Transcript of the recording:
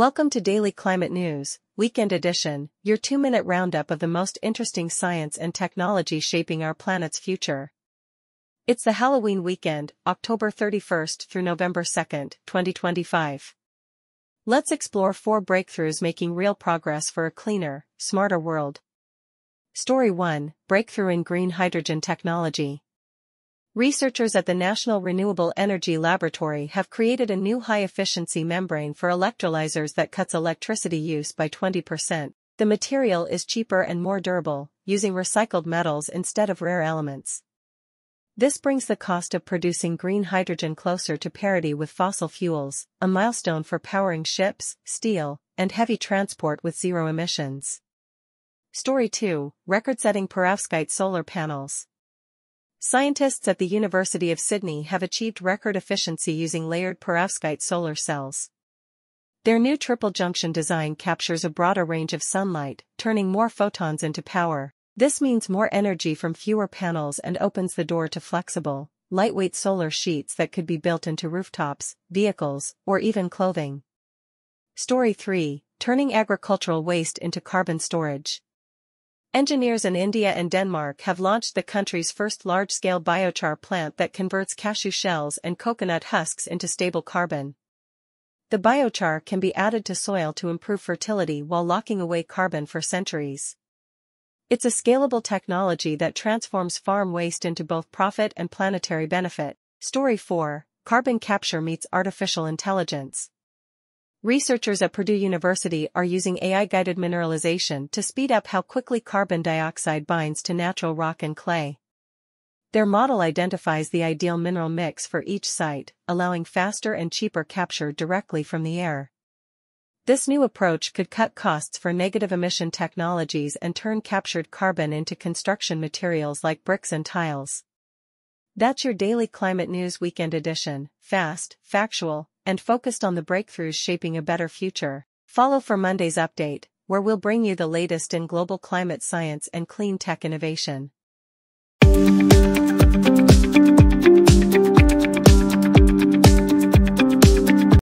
Welcome to Daily Climate News, Weekend Edition, your two-minute roundup of the most interesting science and technology shaping our planet's future. It's the Halloween weekend, October 31st through November 2nd, 2025. Let's explore four breakthroughs making real progress for a cleaner, smarter world. Story 1, Breakthrough in Green Hydrogen Technology. Researchers at the National Renewable Energy Laboratory have created a new high-efficiency membrane for electrolyzers that cuts electricity use by 20%. The material is cheaper and more durable, using recycled metals instead of rare elements. This brings the cost of producing green hydrogen closer to parity with fossil fuels, a milestone for powering ships, steel, and heavy transport with zero emissions. Story 2, Record-setting perovskite solar panels. Scientists at the University of Sydney have achieved record efficiency using layered perovskite solar cells. Their new triple junction design captures a broader range of sunlight, turning more photons into power. This means more energy from fewer panels and opens the door to flexible, lightweight solar sheets that could be built into rooftops, vehicles, or even clothing. Story 3 Turning agricultural waste into carbon storage. Engineers in India and Denmark have launched the country's first large-scale biochar plant that converts cashew shells and coconut husks into stable carbon. The biochar can be added to soil to improve fertility while locking away carbon for centuries. It's a scalable technology that transforms farm waste into both profit and planetary benefit. Story 4 Carbon Capture Meets Artificial Intelligence. Researchers at Purdue University are using AI-guided mineralization to speed up how quickly carbon dioxide binds to natural rock and clay. Their model identifies the ideal mineral mix for each site, allowing faster and cheaper capture directly from the air. This new approach could cut costs for negative emission technologies and turn captured carbon into construction materials like bricks and tiles. That's your daily climate news weekend edition, fast, factual, and focused on the breakthroughs shaping a better future. Follow for Monday's update, where we'll bring you the latest in global climate science and clean tech innovation.